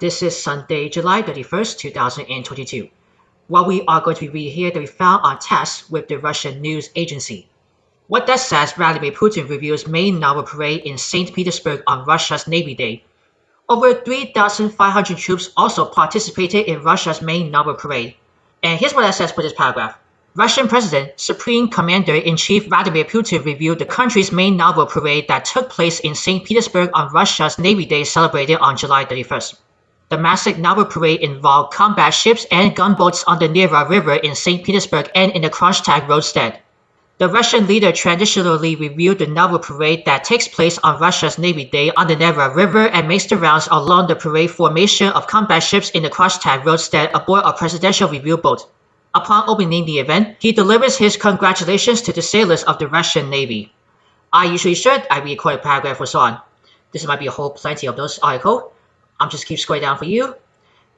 This is Sunday, July 31st, 2022. What we are going to be reading here that we found on TASS with the Russian news agency. What that says, Vladimir Putin reviews main naval parade in St. Petersburg on Russia's Navy Day. Over 3,500 troops also participated in Russia's main naval parade. And here's what that says for this paragraph. Russian President, Supreme Commander-in-Chief Vladimir Putin reviewed the country's main naval parade that took place in St. Petersburg on Russia's Navy Day celebrated on July 31st. The massive naval parade involved combat ships and gunboats on the Neva River in St. Petersburg and in the Kronstadt roadstead. The Russian leader traditionally reviewed the naval parade that takes place on Russia's Navy Day on the Neva River and makes the rounds along the parade formation of combat ships in the Kronstadt roadstead aboard a presidential review boat. Upon opening the event, he delivers his congratulations to the sailors of the Russian Navy. I usually should, I read a paragraph or so on. This might be a whole plenty of those article. I'm just keep scrolling down for you.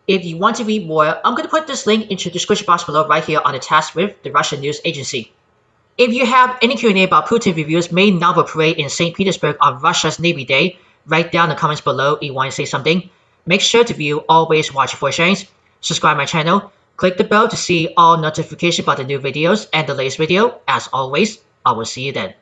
If you want to read more, I'm going to put this link into the description box below right here on the TASS with the Russian news agency. If you have any Q&A about Putin reviews main naval parade in St. Petersburg on Russia's Navy Day, write down in the comments below if you want to say something. Make sure to view always watch for sharing, subscribe my channel, Click the bell to see all notifications about the new videos and the latest video. As always, I will see you then.